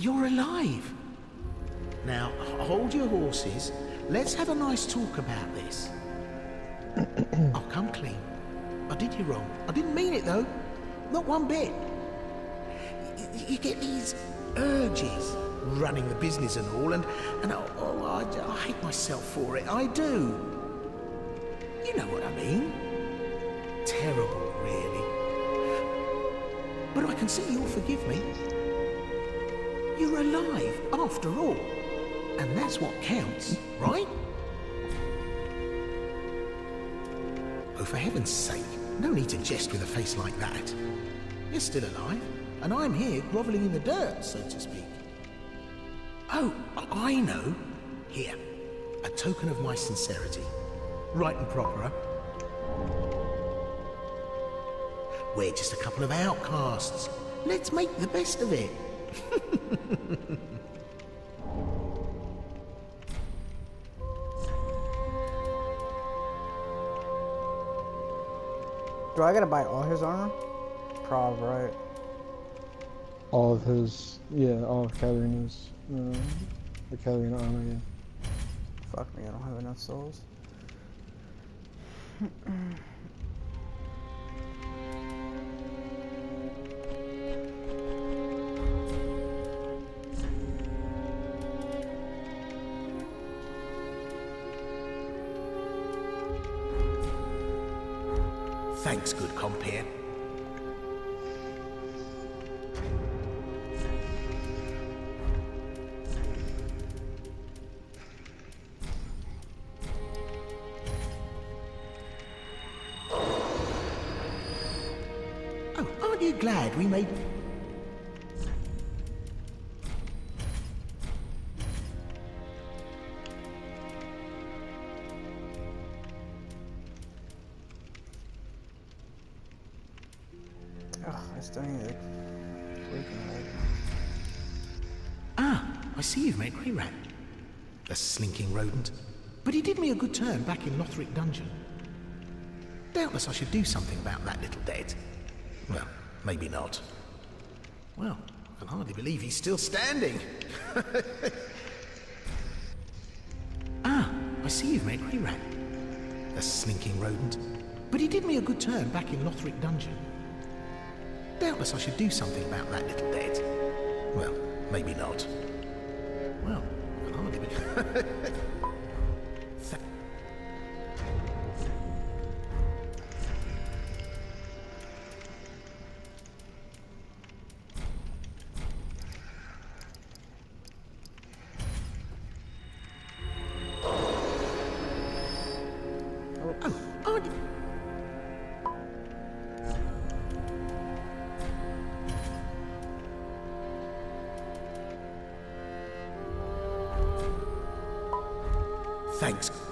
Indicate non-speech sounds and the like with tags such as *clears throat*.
You're alive. Now, hold your horses. Let's have a nice talk about this. I'll *clears throat* oh, come clean. I did you wrong. I didn't mean it, though. Not one bit. Y- You get these urges running the business and all, and, and oh, oh, I, I hate myself for it. I do. You know what I mean. Terrible, really. But I can see you'll forgive me. You're alive, after all. And that's what counts, right? Oh, for heaven's sake, no need to jest with a face like that. You're still alive, and I'm here grovelling in the dirt, so to speak. Oh, I know. Here, a token of my sincerity. Right and proper? We're just a couple of outcasts. Let's make the best of it. *laughs* Do I gotta buy all his armor? Prob, right? All of his, yeah, all of Catarina's, uh, the Catarina armor, yeah. Fuck me, I don't have enough souls. *clears throat* Thanks, good compere. Oh, aren't you glad we made... Ugh, I still need to. Ah, I see you've Greirat. The slinking rodent. But he did me a good turn back in Lothric Dungeon. Doubtless I should do something about that little dead. Well, maybe not. Well, I can hardly believe he's still standing. *laughs* ah, I see you've Greirat. The slinking rodent. But he did me a good turn back in Lothric Dungeon. Doubtless I should do something about that little dead. Well, maybe not. Well, hardly. Th- *laughs* Oh, oh Thanks.